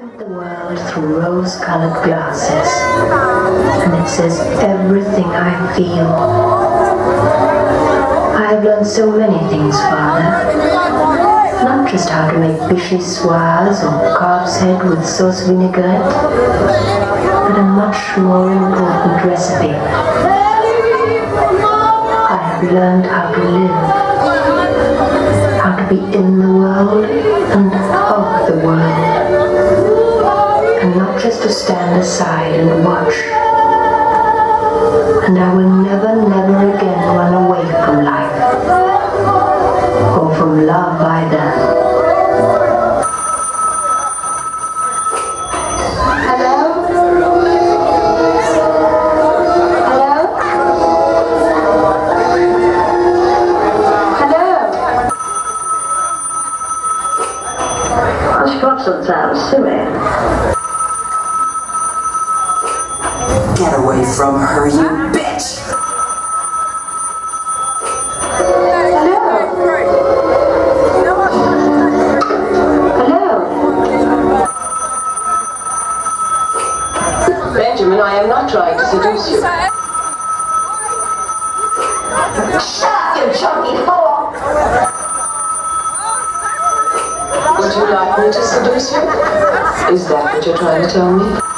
the world through rose-colored glasses, and it says everything I feel. I have learned so many things, Father. Not just how to make fishy vichyssoise or calf's head with sauce vinaigrette, but a much more important recipe. I have learned how to live, how to be in the world and of the world to stand aside and watch. And I will never, never again run away from life. Or from love either. Hello? Hello? Hello? This Watson sounds silly. Get away from her, you bitch! Hello? Hello! Benjamin, I am not trying to seduce you. Shut up, you chunky whore! Would you like me to seduce you? Is that what you're trying to tell me?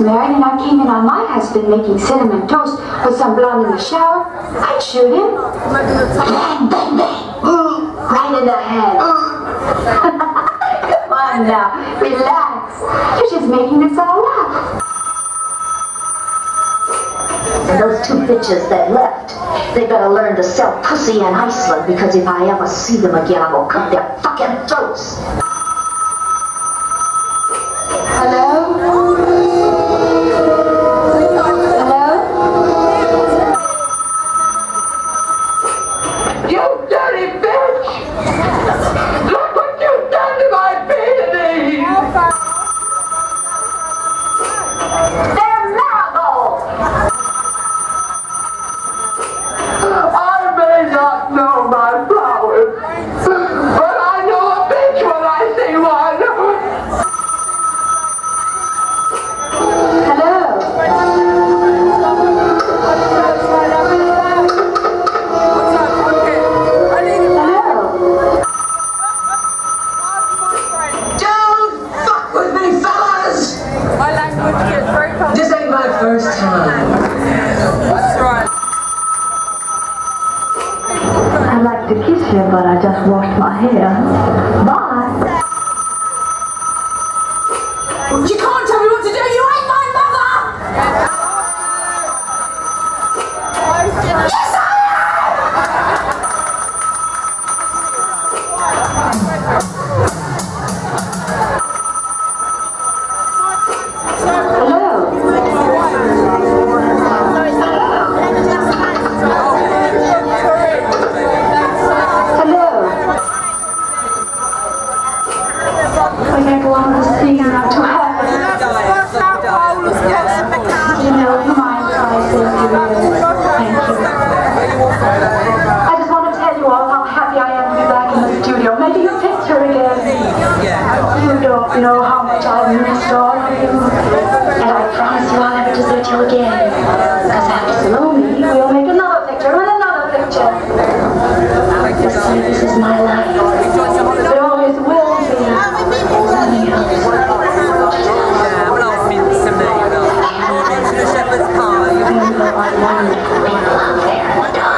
Married and I came in on my husband making cinnamon toast with some blonde in the shower, I'd shoot him. Bang, bang, bang. Right in the head. Come on now, relax. You're just making this all up. And those two bitches that left, they better learn to sell pussy in Iceland because if I ever see them again, I'm gonna cut their fucking throats. 拜拜. To kiss you, but I just washed my hair. Bye! You can't I can't go on to see you not to have You know, you mind if I say thank you. I just want to tell you all how happy I am to be back in the studio, making a picture again. You don't know how much I've missed all of you. What up?